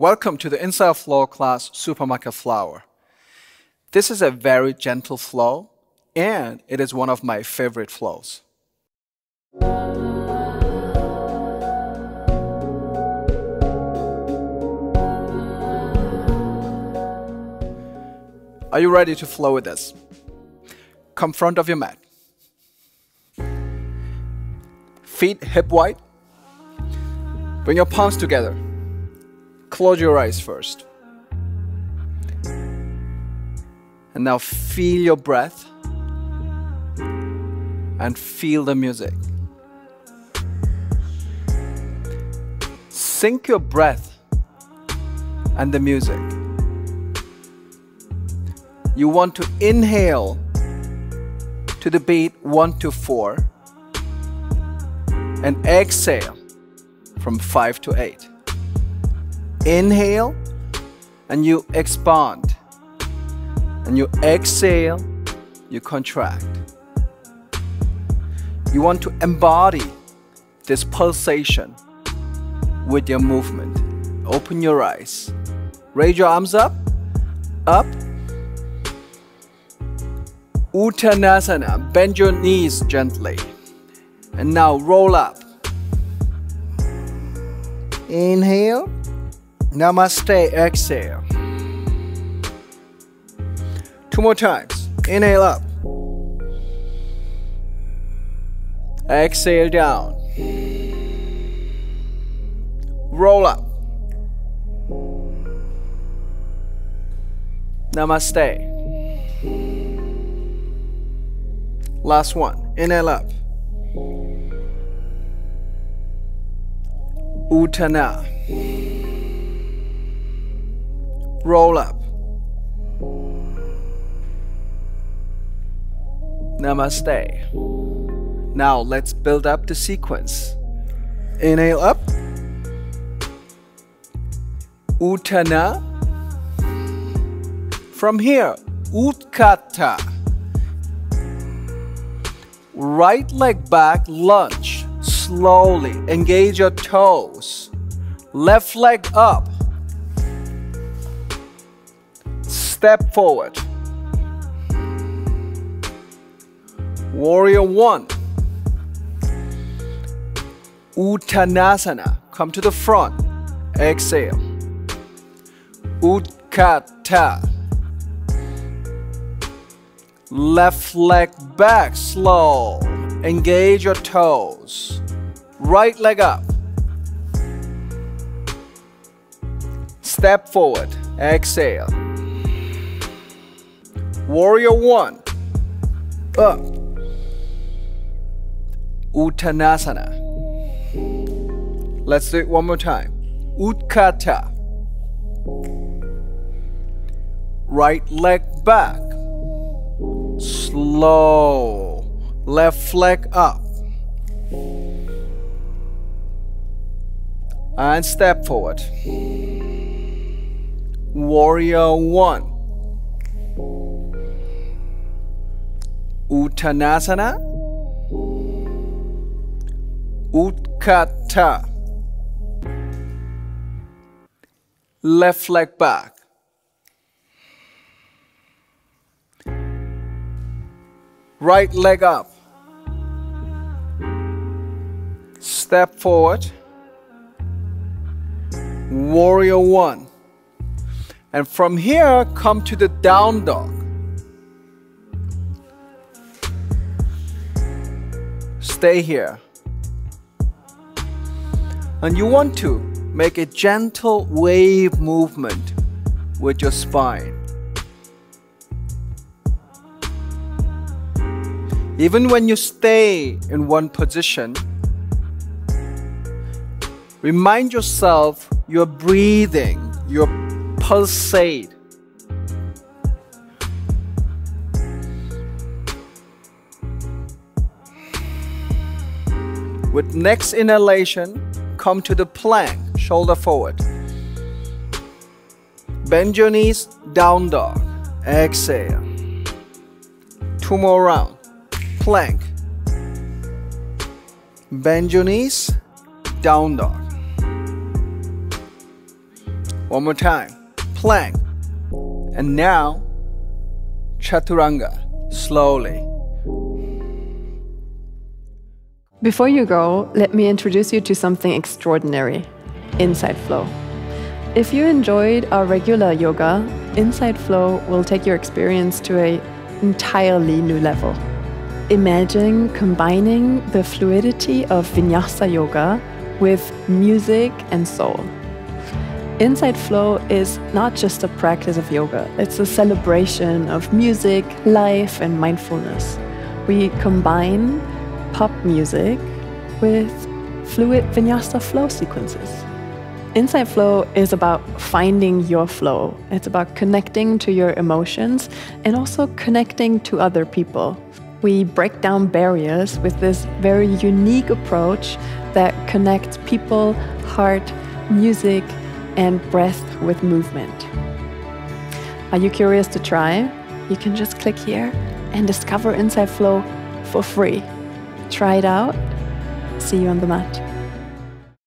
Welcome to the Inside Flow class Supermarket Flower. This is a very gentle flow and it is one of my favorite flows. Are you ready to flow with this? Come front of your mat. Feet hip wide. Bring your palms together. Close your eyes first. And now feel your breath and feel the music. Sync your breath and the music. You want to inhale to the beat 1 to 4 and exhale from 5 to 8. Inhale and you expand. And you exhale, you contract. You want to embody this pulsation with your movement. Open your eyes. Raise your arms up, up. Uttanasana, bend your knees gently. And now roll up. Inhale. Namaste, exhale. Two more times. Inhale up. Exhale down. Roll up. Namaste. Last one. Inhale up. Uttana roll up. Namaste. Now let's build up the sequence. Inhale up. Uttana. From here, Utkata. Right leg back, lunge. Slowly engage your toes. Left leg up. Step forward. Warrior one. Uttanasana. Come to the front. Exhale. Utkata. Left leg back, slow. Engage your toes. Right leg up. Step forward. Exhale. Warrior one. Up. Uttanasana. Let's do it one more time. Utkata. Right leg back. Slow. Left leg up. And step forward. Warrior one. Uttanasana, Utkata, Left leg back. Right leg up. Step forward. Warrior one. And from here, come to the down dog. Stay here. And you want to make a gentle wave movement with your spine. Even when you stay in one position, remind yourself you're breathing, you're pulsate With next inhalation, come to the plank, shoulder forward. Bend your knees, down dog. Exhale. Two more rounds. Plank. Bend your knees, down dog. One more time. Plank. And now, Chaturanga, slowly. Before you go, let me introduce you to something extraordinary Inside Flow. If you enjoyed our regular yoga, Inside Flow will take your experience to a entirely new level. Imagine combining the fluidity of vinyasa yoga with music and soul. Inside Flow is not just a practice of yoga, it's a celebration of music, life, and mindfulness. We combine pop music with fluid vinyasa flow sequences. Inside Flow is about finding your flow. It's about connecting to your emotions and also connecting to other people. We break down barriers with this very unique approach that connects people, heart, music, and breath with movement. Are you curious to try? You can just click here and discover Inside Flow for free. Try it out. See you on the mat.